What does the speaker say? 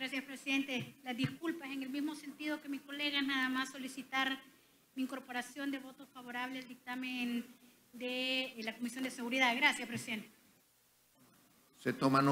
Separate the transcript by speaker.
Speaker 1: Gracias, presidente. Las disculpas en el mismo sentido que mis colegas, nada más solicitar mi incorporación de votos favorables al dictamen de eh, la Comisión de Seguridad. Gracias, presidente.
Speaker 2: Se toma.